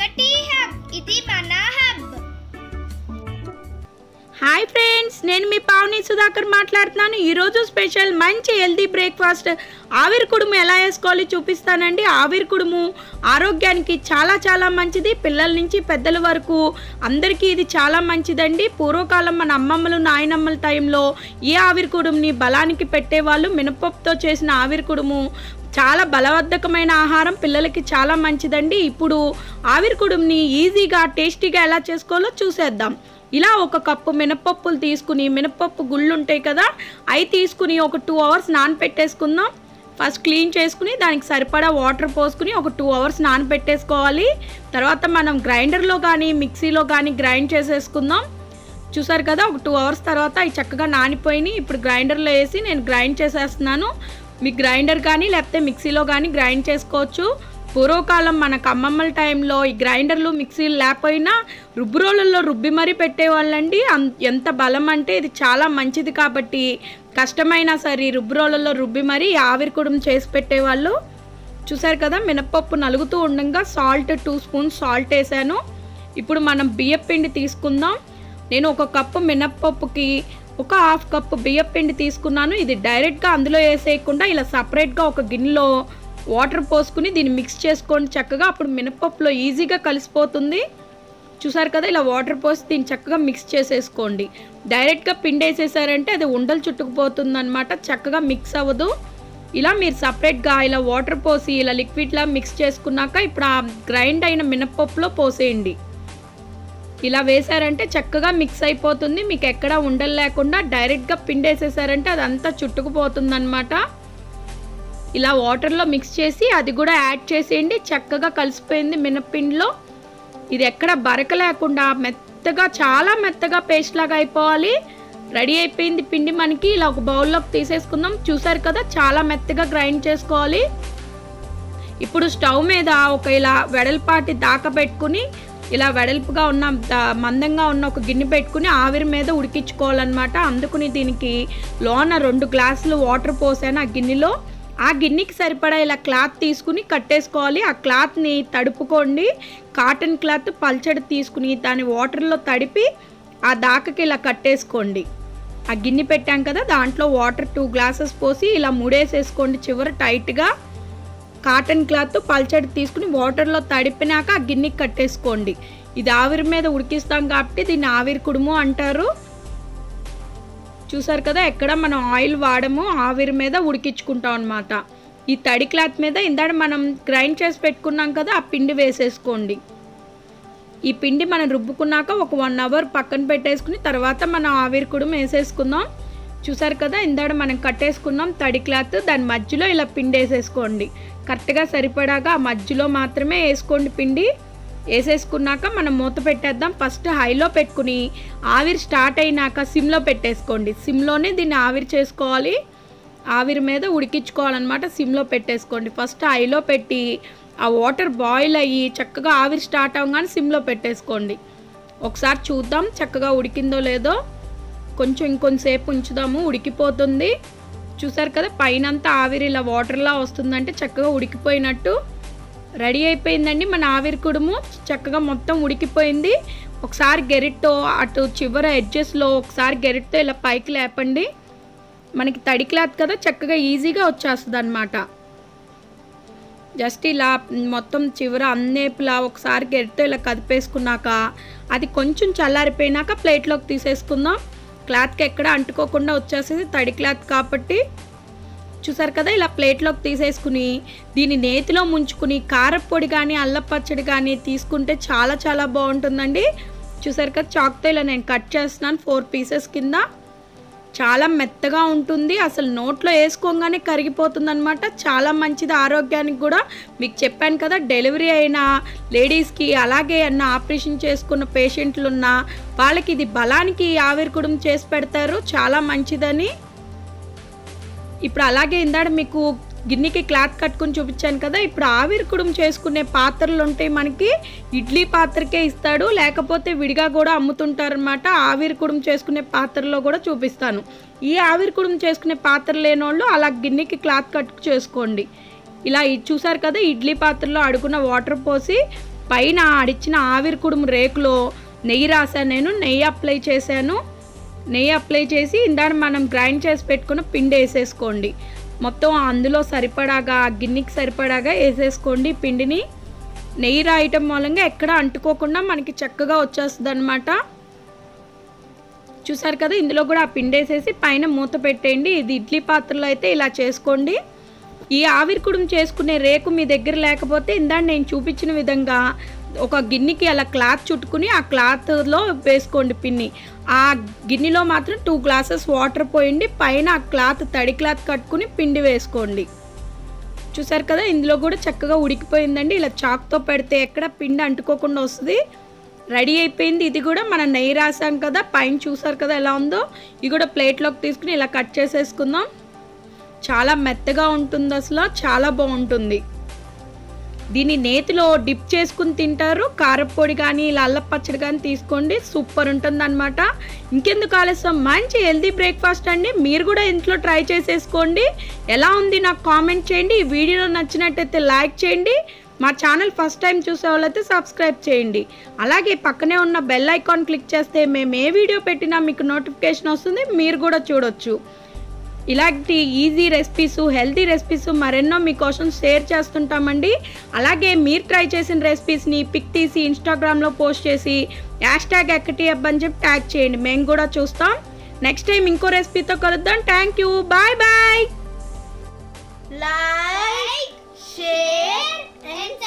ఒకటి హబ్ ఇది మన హబ్ హాయ్ ఫ్రెండ్స్ నేను మీ పావని సుధాకర్ మాట్లాడుతున్నాను. ఈరోజు స్పెషల్ మంచి హెల్తీ బ్రేక్ఫాస్ట్ ఆవిరి కుడుము ఎలా వేసుకోవాలి చూపిస్తానండి. ఆవిరి కుడుము ఆరోగ్యానికి చాలా చాలా మంచిది. పిల్లల నుంచి పెద్దల వరకు అందరికీ ఇది చాలా మంచిదండి. పూర్వకాలం మన అమ్మమ్మలు నాయనమ్మల టైంలో ఈ ఆవిరి కుడుముని బలానికి పెట్టేవాళ్ళు. మినపప్పుతో చేసిన ఆవిరి కుడుము చాలా బలవర్ధకమైన ఆహారం. పిల్లలకి చాలా మంచిదండి. ఇప్పుడు ఆవిరి కుడుముని ఈజీగా టేస్టీగా ఎలా చేసుకోవాలో చూసేద్దాం. ఇలా ఒక కప్పు మినపప్పులు తీసుకుని మినపప్పు గుళ్ళు ఉంటాయి కదా అవి తీసుకుని ఒక టూ అవర్స్ నానపెట్టేసుకుందాం. ఫస్ట్ క్లీన్ చేసుకుని దానికి సరిపడా వాటర్ పోసుకుని ఒక టూ అవర్స్ నానబెట్టేసుకోవాలి తర్వాత మనం గ్రైండర్లో కానీ మిక్సీలో కానీ గ్రైండ్ చేసేసుకుందాం. చూసారు కదా ఒక టూ అవర్స్ తర్వాత అవి చక్కగా నానిపోయినాయి. ఇప్పుడు గ్రైండర్లో వేసి నేను గ్రైండ్ చేసేస్తున్నాను. మీ గ్రైండర్ కానీ లేకపోతే మిక్సీలో కానీ గ్రైండ్ చేసుకోవచ్చు. పూర్వకాలం మన అమ్మమ్మల టైంలో ఈ గ్రైండర్లు మిక్సీలు లేకపోయినా రుబ్బురోళ్ళల్లో రుబ్బి మరీ పెట్టేవాళ్ళండి. అం ఎంత బలం అంటే ఇది చాలా మంచిది కాబట్టి కష్టమైనా సరే రుబ్బురోళ్ళల్లో రుబ్బి మరీ ఆవిరి కుడుము చేసి పెట్టేవాళ్ళు. చూసారు కదా మినప్పప్పు నలుగుతూ ఉండగా సాల్ట్ టూ స్పూన్స్ సాల్ట్ వేసాను. ఇప్పుడు మనం బియ్యం పిండి తీసుకుందాం. నేను ఒక కప్పు మినప్పప్పుకి ఒక హాఫ్ కప్పు బియ్యం పిండి తీసుకున్నాను. ఇది డైరెక్ట్గా అందులో వేసేయకుండా ఇలా సపరేట్గా ఒక గిన్నెలో వాటర్ పోసుకుని దీన్ని మిక్స్ చేసుకోండి చక్కగా అప్పుడు మినపప్పులో ఈజీగా కలిసిపోతుంది. చూసారు కదా ఇలా వాటర్ పోసి దీన్ని చక్కగా మిక్స్ చేసేసుకోండి. డైరెక్ట్గా పిండి వేసేసారంటే అది ఉండలు చుట్టుకుపోతుంది అనమాట చక్కగా మిక్స్ అవ్వదు. ఇలా మీరు సపరేట్గా ఇలా వాటర్ పోసి ఇలా లిక్విడ్లా మిక్స్ చేసుకున్నాక ఇప్పుడు ఆ గ్రైండ్ అయిన మినపప్పులో పోసేయండి. ఇలా వేసారంటే చక్కగా మిక్స్ అయిపోతుంది మీకు ఎక్కడా ఉండలు లేకుండా డైరెక్ట్గా పిండి వేసేసారంటే అదంతా చుట్టుకుపోతుంది అనమాట ఇలా వాటర్లో మిక్స్ చేసి అది కూడా యాడ్ చేసేయండి. చక్కగా కలిసిపోయింది మినపిండిలో. ఇది ఎక్కడ బరక లేకుండా మెత్తగా చాలా మెత్తగా పేస్ట్ లాగా అయిపోవాలి. రెడీ అయిపోయింది పిండి మనకి. ఇలా ఒక బౌల్లోకి తీసేసుకుందాం. చూసారు కదా చాలా మెత్తగా గ్రైండ్ చేసుకోవాలి. ఇప్పుడు స్టవ్ మీద ఒక ఇలా వెడల్పాటి దాక పెట్టుకుని ఇలా వెడల్పుగా ఉన్న మందంగా ఉన్న ఒక గిన్నె పెట్టుకుని ఆవిరి మీద ఉడికించుకోవాలన్నమాట. అందుకుని దీనికి లోన రెండు గ్లాసులు వాటర్ పోసాను ఆ గిన్నెలో. ఆ గిన్నెకి సరిపడా ఇలా క్లాత్ తీసుకుని కట్టేసుకోవాలి. ఆ క్లాత్ని తడుపుకోండి. కాటన్ క్లాత్ పల్చడి తీసుకుని దాని వాటర్లో తడిపి ఆ దాకకి ఇలా కట్టేసుకోండి. ఆ గిన్నె పెట్టాం కదా దాంట్లో వాటర్ టూ గ్లాసెస్ పోసి ఇలా ముడేసేసుకోండి చివర టైట్గా. కాటన్ క్లాత్ పల్చడి తీసుకుని వాటర్లో తడిపినాక ఆ గిన్నెకి కట్టేసుకోండి. ఇది ఆవిరి మీద ఉడికిస్తాం కాబట్టి దీన్ని ఆవిరి కుడుము అంటారు. చూసారు కదా ఎక్కడ మనం ఆయిల్ వాడము ఆవిరి మీద ఉడికించుకుంటాం అనమాట ఈ తడి క్లాత్ మీద ఇందాక మనం గ్రైండ్ చేసి పెట్టుకున్నాం కదా ఆ పిండి వేసేసుకోండి. ఈ పిండి మనం రుబ్బుకున్నాక ఒక వన్ అవర్ పక్కన పెట్టేసుకుని తర్వాత మనం ఆవిరి కూడా వేసేసుకుందాం. చూసారు కదా ఇందాక మనం కట్టేసుకున్నాం తడి క్లాత్ దాని మధ్యలో ఇలా పిండి వేసేసుకోండి. కరెక్ట్గా సరిపడాగా ఆ మధ్యలో మాత్రమే వేసుకోండి పిండి. వేసేసుకున్నాక మనం మూత పెట్టేద్దాం. ఫస్ట్ హైలో పెట్టుకుని ఆవిరి స్టార్ట్ అయినాక సిమ్లో పెట్టేసుకోండి. సిమ్లోనే దీన్ని ఆవిరి చేసుకోవాలి. ఆవిరి మీద ఉడికించుకోవాలన్నమాట. సిమ్లో పెట్టేసుకోండి. ఫస్ట్ హైలో పెట్టి ఆ వాటర్ బాయిల్ అయ్యి చక్కగా ఆవిరి స్టార్ట్ అవ్వగానే సిమ్లో పెట్టేసుకోండి. ఒకసారి చూద్దాం చక్కగా ఉడికిందో లేదో. కొంచెం ఇంకొంతసేపు ఉంచుదాము. ఉడికిపోతుంది. చూసారు కదా పైనంతా ఆవిరి ఇలా వాటర్లా వస్తుందంటే చక్కగా ఉడికిపోయినట్టు. రెడీ అయిపోయిందండి మన ఆవిరి కుడుము. చక్కగా మొత్తం ఉడికిపోయింది. ఒకసారి గెరిట్తో అటు చివర ఎడ్జెస్లో ఒకసారి గెరిట్తో ఇలా పైకి లేపండి. మనకి తడి క్లాత్ కదా చక్కగా ఈజీగా వచ్చేస్తుంది అనమాట జస్ట్ ఇలా మొత్తం చివర అన్నేపులా ఒకసారి గెరిట్తో ఇలా కదిపేసుకున్నాక అది కొంచెం చల్లారిపోయినాక ప్లేట్లోకి తీసేసుకుందాం. క్లాత్కి ఎక్కడ అంటుకోకుండా వచ్చేసేది తడి క్లాత్ కాబట్టి. చూసారు కదా ఇలా ప్లేట్లోకి తీసేసుకుని దీన్ని నేతిలో ముంచుకుని కారపొడి కానీ అల్లం పచ్చడి కానీ తీసుకుంటే చాలా చాలా బాగుంటుందండి. చూసారు కదా చాక్తో ఇలా నేను కట్ చేస్తున్నాను ఫోర్ పీసెస్ కింద. చాలా మెత్తగా ఉంటుంది అసలు నోట్లో వేసుకోగానే కరిగిపోతుంది అనమాట చాలా మంచిది ఆరోగ్యానికి కూడా. మీకు చెప్పాను కదా డెలివరీ అయిన లేడీస్కి అలాగే అన్న ఆపరేషన్ చేసుకున్న పేషెంట్లు ఉన్న వాళ్ళకి ఇది బలానికి ఆవిరి చేసి పెడతారు చాలా మంచిదని. ఇప్పుడు అలాగే ఇందాడ మీకు గిన్నెకి క్లాత్ కట్టుకుని చూపించాను కదా ఇప్పుడు ఆవిరి కుడుము చేసుకునే పాత్రలు ఉంటాయి మనకి ఇడ్లీ పాత్రకే ఇస్తాడు లేకపోతే విడిగా కూడా అమ్ముతుంటారనమాట ఆవిరి కుడుము చేసుకునే పాత్రలో కూడా చూపిస్తాను. ఈ ఆవిరి కుడుము చేసుకునే పాత్ర లేనోళ్ళు అలా గిన్నెకి క్లాత్ కట్టుకు చేసుకోండి. ఇలా ఇది చూసారు కదా ఇడ్లీ పాత్రలో అడుగున వాటర్ పోసి పైన ఆడిచ్చిన ఆవిరి కుడుము రేకులో నెయ్యి రాశాను నేను నెయ్యి అప్లై చేశాను. నెయ్యి అప్లై చేసి ఇందాక మనం గ్రైండ్ చేసి పెట్టుకున్న పిండి వేసేసుకోండి. మొత్తం అందులో సరిపడాగా ఆ గిన్నెకి సరిపడాగా వేసేసుకోండి. పిండిని నెయ్యి రాయటం మూలంగా ఎక్కడ అంటుకోకుండా మనకి చక్కగా వచ్చేస్తుంది అనమాట చూసారు కదా ఇందులో కూడా ఆ పిండి వేసేసి పైన మూత పెట్టేయండి. ఇది ఇడ్లీ పాత్రలో అయితే ఇలా చేసుకోండి. ఈ ఆవిరి చేసుకునే రేకు మీ దగ్గర లేకపోతే ఇందాక నేను చూపించిన విధంగా ఒక గిన్నెకి అలా క్లాత్ చుట్టుకుని ఆ క్లాత్లో వేసుకోండి పిన్ని. ఆ గిన్నెలో మాత్రం టూ గ్లాసెస్ వాటర్ పోయండి పైన ఆ క్లాత్ తడి క్లాత్ కట్టుకుని పిండి వేసుకోండి. చూసారు కదా ఇందులో కూడా చక్కగా ఉడికిపోయిందండి. ఇలా చాక్తో పెడితే ఎక్కడ పిండి అంటుకోకుండా వస్తుంది. రెడీ అయిపోయింది. ఇది కూడా మనం నెయ్యి రాసాం కదా పైన చూసారు కదా ఎలా ఉందో. ఇది కూడా ప్లేట్లోకి తీసుకుని ఇలా కట్ చేసేసుకుందాం. చాలా మెత్తగా ఉంటుంది అసలు చాలా బాగుంటుంది. దీన్ని నేతిలో డిప్ చేసుకుని తింటారు. కారపొడి కానీ ఇలా అల్లం పచ్చడి కానీ తీసుకోండి. సూపర్ ఉంటుంది అనమాట ఇంకెందుకు ఆలస్యం? మంచి హెల్తీ బ్రేక్ఫాస్ట్ అండి. మీరు కూడా ఇంట్లో ట్రై చేసేసుకోండి. ఎలా ఉంది నాకు కామెంట్ చేయండి. ఈ వీడియో నచ్చినట్టయితే లైక్ చేయండి. మా ఛానల్ ఫస్ట్ టైం చూసే వాళ్ళైతే సబ్స్క్రైబ్ చేయండి. అలాగే పక్కనే ఉన్న బెల్ ఐకాన్ క్లిక్ చేస్తే మేము ఏ వీడియో పెట్టినా మీకు నోటిఫికేషన్ వస్తుంది. మీరు కూడా చూడొచ్చు. ఇలాంటి ఈజీ రెసిపీస్ హెల్తీ రెసిపీస్ మరెన్నో మీకోసం షేర్ చేస్తుంటామండి. అలాగే మీరు ట్రై చేసిన రెసిపీస్ని పిక్ తీసి ఇన్స్టాగ్రామ్లో పోస్ట్ చేసి హ్యాష్ ట్యాగ్ ఎక్కటి అప్ అని చెప్పి ట్యాగ్ చేయండి. మేము కూడా చూస్తాం. నెక్స్ట్ టైం ఇంకో రెసిపీతో కలుద్దాం. Thank you bye bye Like, share, and